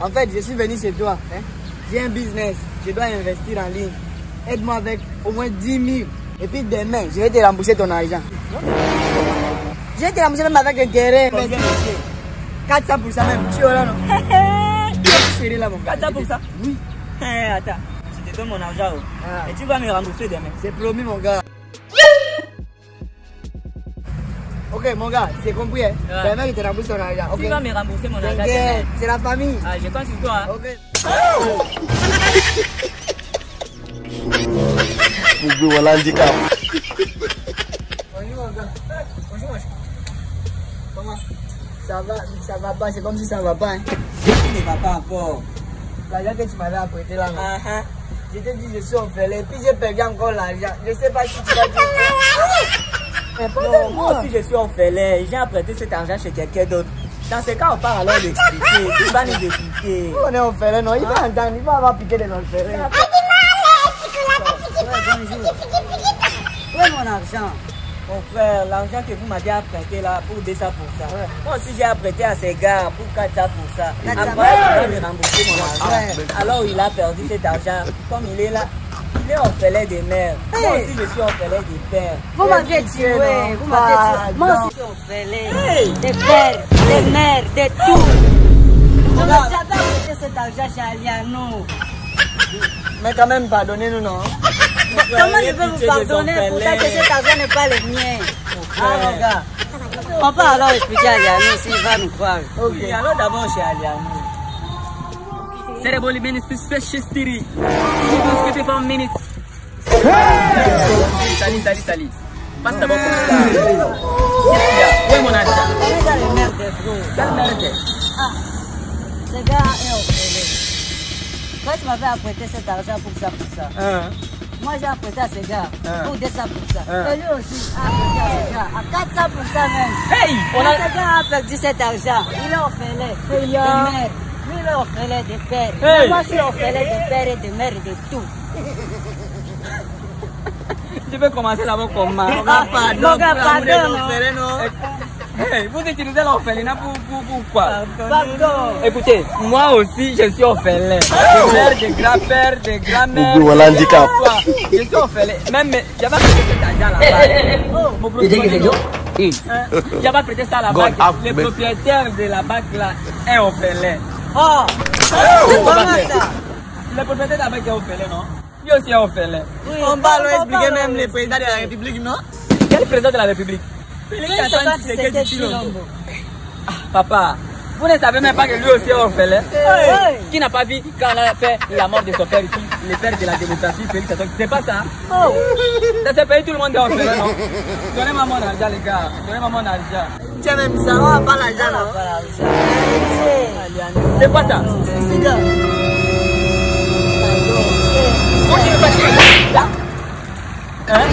En fait, je suis venu chez toi. Hein? J'ai un business. Je dois investir en ligne. Aide-moi avec au moins 10 000. Et puis demain, je vais te rembourser ton argent. Je vais te rembourser même avec intérêt. 400 pour ça même. Tu es là, non? Tu là, mon gars. 400 pour ça Oui. Attends, je te donne mon argent. oh. Ah. Et tu vas me rembourser demain. C'est promis, mon gars. Ok, mon gars, c'est compris. Hein? Ouais. Demain, il te rembourse ton argent. Ok. Tu vas me rembourser mon argent T'inquiète, c'est la famille. Ah, je compte sur toi. hein. Ok. Gbogbo wọn handicap. Bonjour, mon gars. Bonjour, mon. Comment Ça va, ça va pas, c'est comme si ça va pas. Hein. Tu ne vas pas encore. L'argent que tu m'avais apprêté là, Ah, ah. Je t'ai dit, je suis orphelin, puis j'ai perdu encore l'argent. Je sais pas si tu vas dire. Moi aussi je suis orphelin. J'ai apprêté cet argent chez quelqu'un d'autre. Dans ce cas, on part alors l'expliquer. Tu vas nous expliquer. On est orphelin, non Il va entendre, il va avoir piqué des orphelins. Où est mon argent? Mon frère, l'argent que vous m'avez apprêté là pour 200 pour ça. Ouais. Moi aussi j'ai apprêté à ces gars pour 400 pour ça. 400 Après, il va me rembourser mon argent. Alors il a perdu cet argent. Comme il est là, il est orphelin des mères. Moi Hey. aussi je suis orphelin des pères. Vous m'avez tu tué, vous m'avez tué. Moi aussi, je suis orphelin. Hey. Des pères, des mères, de tout. Je Regarde. n'avais apporté cet argent chez Aliano. Mais quand même, pardonnez-nous, non? Comment je peux vous pardonner pour ça que cet argent n'est pas le mien? Ah, gars. On peut alors expliquer à Aliano s'il va nous croire. Ok. Alors d'abord chez Aliano. Cerebral minutes special theory. It was 54 minutes. Salut, salut, salut. Passe d'abord comme ça. Qu'est-ce qu'il y a Où est mon des gros. Quelle merde Ah, ce gars est. Quand tu m'avais apprêté cet argent pour ça, pour ça, Hein? moi j'ai apprêté à ce gars pour 200 pour ça. Ah. Et lui aussi a apprêté à ce gars à 400 pour ça? Même. Hey On a... Ce gars a perdu cet argent. Il est orphelin Et il y a- des mères. Lui. Hey. Moi, je suis orphelin des pères et de tout. Je vais commencer d'abord comment Mon gars, pardon. Mon gars, pour l'amour des pardon, non. orphelins, non Hey, vous utilisez l'orphelinat pour, pour, pour quoi Pardon. Écoutez, moi aussi je suis orphelin. De mère, de grand-père, de grand-mère. Handicap. Quoi Je suis orphelin. Même, j'avais prêté cet argent là-bas. Mon propriétaire, J'avais prêté ça à la God banque. Le propriétaire de la banque là est orphelin. Ho! Mama sa! Le potpete tabak ya ofele non? Yo si ya ofele. On pa lo esplike menm le prezident de la republik non? Kel prezident de la republik? Felix Atlantis e kel di Chilombo. Ah, papa! Vous ne savez même pas que lui aussi est orphelin. Hey. Qui n'a pas vu quand on a fait la mort de son père ici, le père de la démocratie, Félix C'est pas ça Oh, Dans ce pays, tout le monde est orphelin, non? Donnez-moi mon argent, les gars. Donnez-moi mon argent. Tu as même ça, on va pas l'argent, non? voilà, ça. C'est quoi ça. C'est gars. Vous qui me faites ça Hein?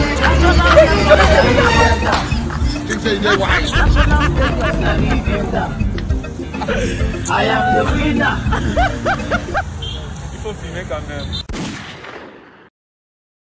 Il faut filmer quand même.